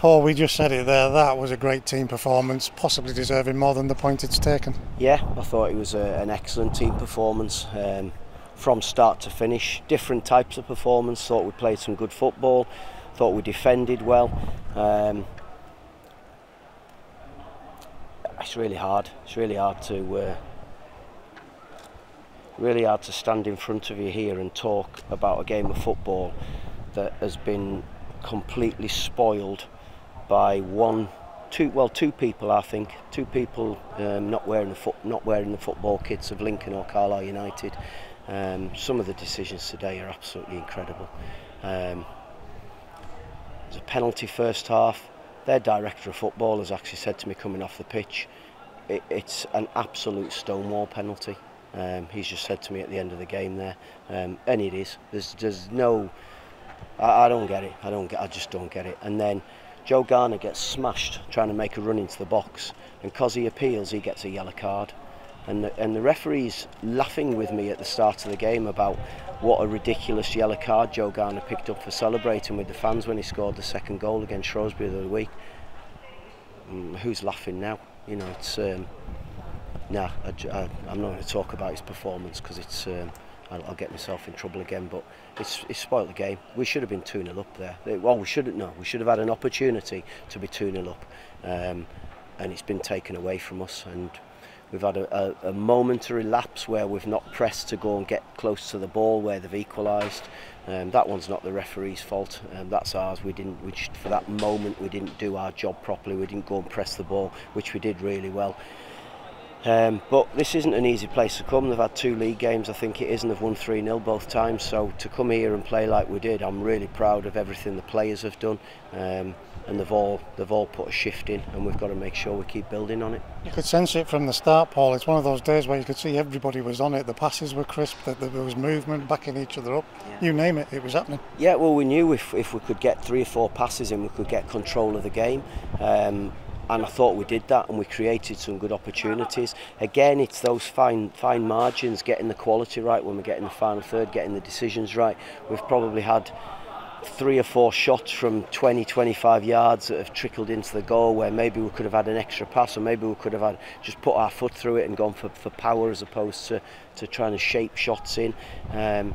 Paul, we just said it there. That was a great team performance, possibly deserving more than the point it's taken. Yeah, I thought it was a, an excellent team performance um, from start to finish. Different types of performance. Thought we played some good football. Thought we defended well. Um, it's really hard. It's really hard to uh, really hard to stand in front of you here and talk about a game of football that has been completely spoiled by one, two, well, two people I think, two people um, not wearing the foot, not wearing the football kits of Lincoln or Carlisle United. Um, some of the decisions today are absolutely incredible. Um, there's a penalty first half. Their director of football has actually said to me coming off the pitch, it, it's an absolute stonewall penalty. Um, he's just said to me at the end of the game there, um, and it is. There's, there's no, I, I don't get it. I don't get. I just don't get it. And then Joe Garner gets smashed trying to make a run into the box, and because he appeals, he gets a yellow card. And the, and the referee's laughing with me at the start of the game about what a ridiculous yellow card Joe Garner picked up for celebrating with the fans when he scored the second goal against Shrewsbury the other week. Mm, who's laughing now? You know, it's um, nah. I, I'm not going to talk about his performance because it's. Um, I'll, I'll get myself in trouble again. But it's, it's spoiled the game. We should have been 2 0 up there. Well, we shouldn't, no. We should have had an opportunity to be 2 0 up. Um, and it's been taken away from us. And we've had a, a, a momentary lapse where we've not pressed to go and get close to the ball where they've equalised. Um, that one's not the referee's fault. Um, that's ours. We didn't, we just, for that moment, we didn't do our job properly. We didn't go and press the ball, which we did really well. Um, but this isn't an easy place to come. They've had two league games, I think it is, and they've won 3 0 both times. So to come here and play like we did, I'm really proud of everything the players have done. Um, and they've all, they've all put a shift in, and we've got to make sure we keep building on it. You could sense it from the start, Paul. It's one of those days where you could see everybody was on it. The passes were crisp, that there was movement backing each other up. Yeah. You name it, it was happening. Yeah, well, we knew if, if we could get three or four passes in, we could get control of the game. Um, and I thought we did that and we created some good opportunities. Again, it's those fine fine margins, getting the quality right when we get in the final third, getting the decisions right. We've probably had three or four shots from 20, 25 yards that have trickled into the goal where maybe we could have had an extra pass or maybe we could have had just put our foot through it and gone for, for power as opposed to, to trying to shape shots in. Um,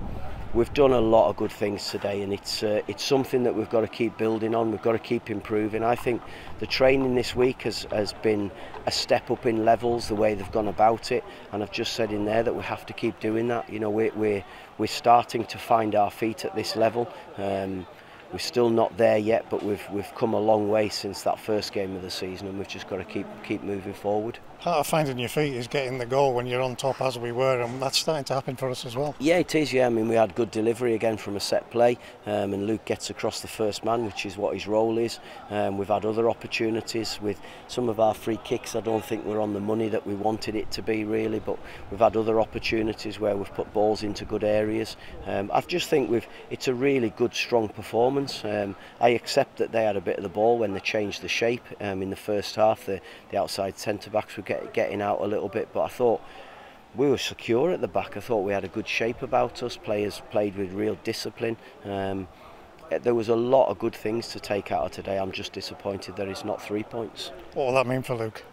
we've done a lot of good things today and it's uh, it's something that we've got to keep building on we've got to keep improving. I think the training this week has has been a step up in levels the way they've gone about it and I've just said in there that we have to keep doing that. You know we're we're, we're starting to find our feet at this level. Um, we're still not there yet, but we've we've come a long way since that first game of the season, and we've just got to keep keep moving forward. Part of finding your feet is getting the goal when you're on top, as we were, and that's starting to happen for us as well. Yeah, it is. Yeah, I mean we had good delivery again from a set play, um, and Luke gets across the first man, which is what his role is. Um, we've had other opportunities with some of our free kicks. I don't think we're on the money that we wanted it to be really, but we've had other opportunities where we've put balls into good areas. Um, I just think we've it's a really good, strong performance performance. Um, I accept that they had a bit of the ball when they changed the shape um, in the first half. The, the outside centre backs were get, getting out a little bit, but I thought we were secure at the back. I thought we had a good shape about us. Players played with real discipline. Um, eh, there was a lot of good things to take out of today. I'm just disappointed that it's not three points. What will that mean for Luke?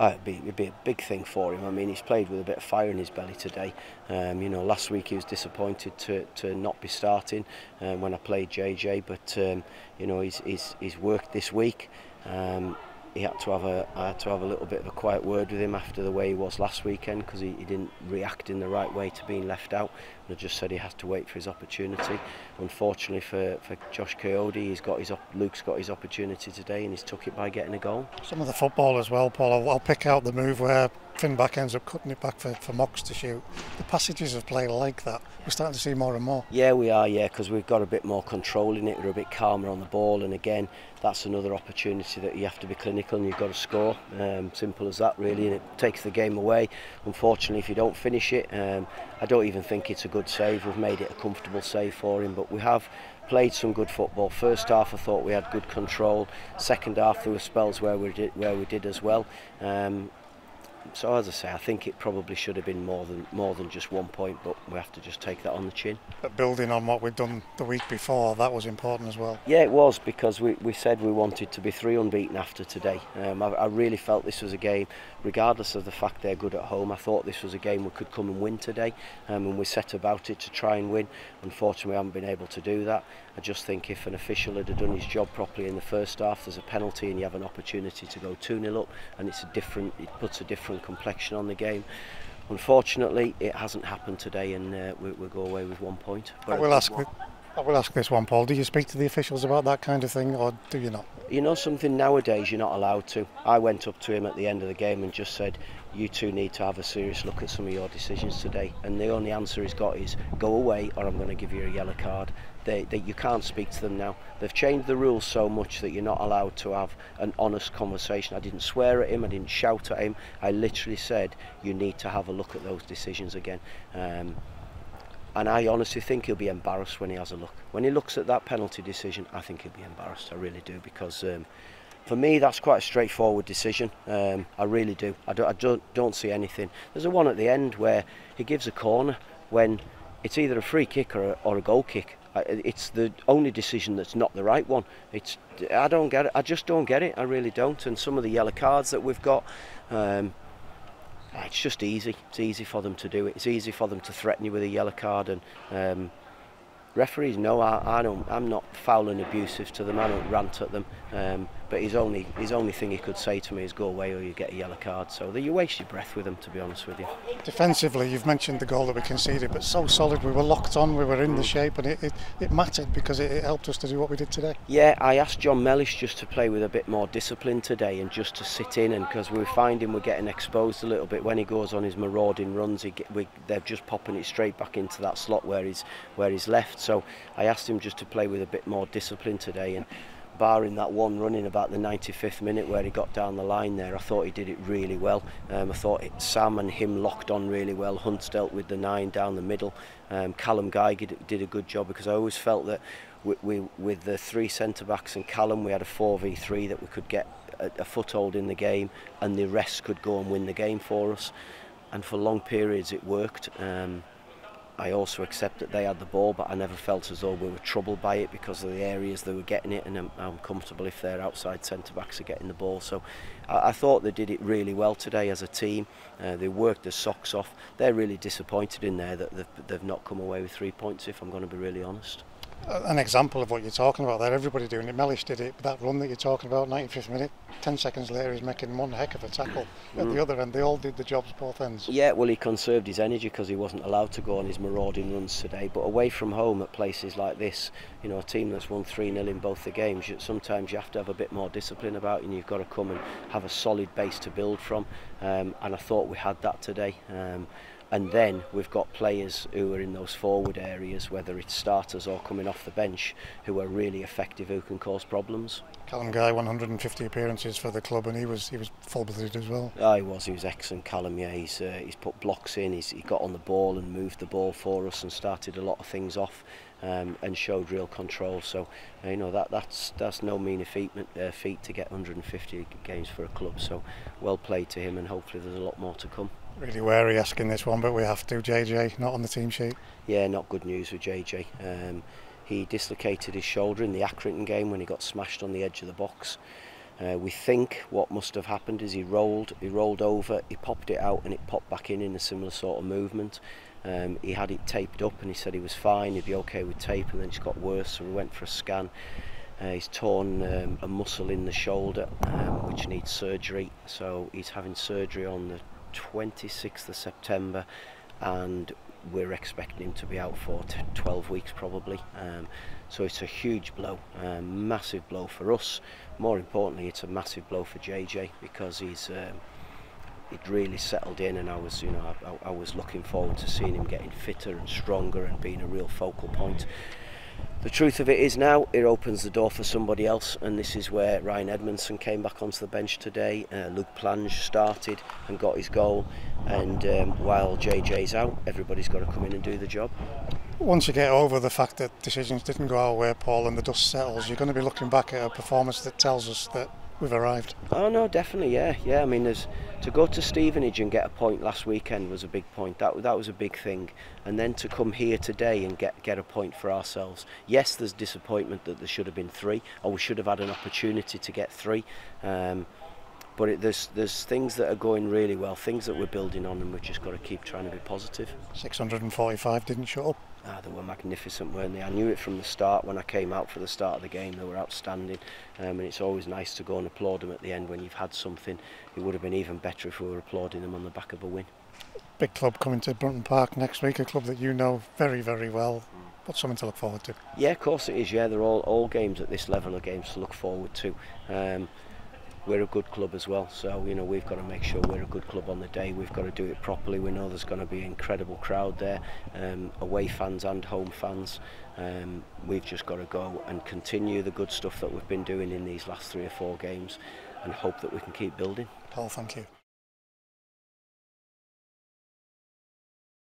uh, it'd, be, it'd be a big thing for him. I mean, he's played with a bit of fire in his belly today. Um, you know, last week he was disappointed to, to not be starting um, when I played JJ, but um, you know, he's, he's, he's worked this week. Um, he had to have a I had to have a little bit of a quiet word with him after the way he was last weekend because he, he didn't react in the right way to being left out. And I just said he has to wait for his opportunity. Unfortunately for for Josh Coyote he's got his Luke's got his opportunity today and he's took it by getting a goal. Some of the football as well Paul. I'll, I'll pick out the move where Fin Back ends up cutting it back for, for Mox to shoot. The passages of play like that, we're starting to see more and more. Yeah, we are, yeah, because we've got a bit more control in it. We're a bit calmer on the ball, and again, that's another opportunity that you have to be clinical and you've got to score. Um, simple as that, really, and it takes the game away. Unfortunately, if you don't finish it, um, I don't even think it's a good save. We've made it a comfortable save for him, but we have played some good football. First half, I thought we had good control. Second half, there were spells where we did where we did as well. Um, so as I say, I think it probably should have been more than more than just one point, but we have to just take that on the chin. But building on what we'd done the week before, that was important as well. Yeah, it was because we, we said we wanted to be three unbeaten after today. Um, I, I really felt this was a game, regardless of the fact they're good at home. I thought this was a game we could come and win today, um, and we set about it to try and win. Unfortunately, we haven't been able to do that. I just think if an official had done his job properly in the first half, there's a penalty and you have an opportunity to go 2-0 up, and it's a different, it puts a different complexion on the game. Unfortunately, it hasn't happened today, and uh, we, we'll go away with one point. I will ask. I will ask this one, Paul. Do you speak to the officials about that kind of thing, or do you not? You know something nowadays you're not allowed to. I went up to him at the end of the game and just said, you two need to have a serious look at some of your decisions today. And the only answer he's got is, go away or I'm going to give you a yellow card. They, they, you can't speak to them now. They've changed the rules so much that you're not allowed to have an honest conversation. I didn't swear at him, I didn't shout at him. I literally said, you need to have a look at those decisions again. Um, and I honestly think he'll be embarrassed when he has a look. When he looks at that penalty decision, I think he'll be embarrassed. I really do because um, for me that's quite a straightforward decision. Um, I really do. I don't, I don't don't see anything. There's a one at the end where he gives a corner when it's either a free kick or a, or a goal kick. It's the only decision that's not the right one. It's I don't get it. I just don't get it. I really don't. And some of the yellow cards that we've got, um, ah, it's just easy. It's easy for them to do it. It's easy for them to threaten you with a yellow card. And um, referees know I, I don't. I'm not foul and abusive to them. I don't rant at them. Um, but his only his only thing he could say to me is go away or you get a yellow card. So you waste your breath with him, to be honest with you. Defensively you've mentioned the goal that we conceded but so solid. We were locked on we were in the mm. shape and it, it, it mattered because it, it helped us to do what we did today. Yeah I asked Jon Mellish just to play with a bit more discipline today and just to sit in and because we find him we're getting exposed a little bit. When he goes on his marauding runs he get, we, they're just popping it straight back into that slot where he's where he's left. So I asked him just to play with a bit more discipline today and barring that one run in about the 95th minute where he got down the line there I thought he did it really well. Um, I thought it, Sam and him locked on really well. Hunt's dealt with the nine down the middle. Um, Callum Guy did, did a good job because I always felt that we, with the three centre backs and Callum we had a 4v3 that we could get a, a foothold in the game and the rest could go and win the game for us. And for long periods it worked. Um, I also accept that they had the ball, but I never felt as though we were troubled by it because of the areas they were getting it, and I'm, I'm comfortable if their outside centre backs are getting the ball. So I, I thought they did it really well today as a team. Uh, they worked their socks off. They're really disappointed in there that they've, they've not come away with three points, if I'm going to be really honest an example of what you're talking about there. Everybody doing it. Mellish did it. That run that you're talking about, 95th minute, 10 seconds later, he's making one heck of a tackle mm. at the hmm. other end. They all did the jobs both ends. Yeah, well, he conserved his energy because he wasn't allowed to go on his marauding runs today. But away from home at places like this, you know, a team that's won 3 0 in both the games, sometimes you have to have a bit more discipline about and you've got to come and have a solid base to build from. Um, and I thought we had that today. Um, and then we've got players who are in those forward areas, whether it's starters or coming off the bench, who are really effective, who can cause problems. Callum Guy, 150 appearances for the club, and he was he was full-blooded as well. Oh, he was. He was excellent, Callum. Yeah, he's uh, he's put blocks in. He's he got on the ball and moved the ball for us and started a lot of things off. Um, and showed real control. So uh, you know that that's that's no mean feat, uh, feat to get 150 games for a club. So well played to him, and hopefully there's a lot more to come. Really wary asking this one, but we have to. JJ not on the team sheet. Yeah, not good news with JJ. Um, he dislocated his shoulder in the Accrington game when he got smashed on the edge of the box. Uh, we think what must have happened is he rolled, he rolled over, he popped it out, and it popped back in in a similar sort of movement. Um, he had it taped up, and he said he was fine, he'd be okay with tape, and then it just got worse. So we went for a scan. Uh, he's torn um, a muscle in the shoulder, um, which needs surgery. So he's having surgery on the 26th of September and we're expecting him to be out for 12 weeks probably um, so it's a huge blow a massive blow for us. More importantly it's a massive blow for JJ because he's um, it really settled in and I was you know I, I was looking forward to seeing him getting fitter and stronger and being a real focal point. The truth of it is now it opens the door for somebody else and this is where Ryan Edmondson came back onto the bench today. Uh, Luke Plange started and got his goal and um, while JJ's out everybody's got to come in and do the job. Once you get over the fact that decisions didn't go our way Paul and the dust settles you're going to be looking back at a performance that tells us that we've arrived. Oh no, definitely, yeah, yeah. I mean, there's to go to Stevenage and get a point last weekend was a big point. That that was a big thing, and then to come here today and get get a point for ourselves. Yes, there's disappointment that there should have been three, or we should have had an opportunity to get three. Um, but it, there's there's things that are going really well, things that we're building on, and we've just got to keep trying to be positive. 645 didn't show up. Ah, they were magnificent, weren't they? I knew it from the start. When I came out for the start of the game, they were outstanding. Um, and it's always nice to go and applaud them at the end when you've had something. It would have been even better if we were applauding them on the back of a win. Big club coming to Brunton Park next week, a club that you know very, very well. But something to look forward to. Yeah, of course it is. Yeah, they're all all games at this level are games to look forward to. Um, we're a good club as well. So, you know, we've got to make sure we're a good club on the day. We've got to do it properly. We know there's going to be an incredible crowd there, um, away fans and home fans. Um, we've just got to go and continue the good stuff that we've been doing in these last three or four games and hope that we can keep building. Paul, thank you.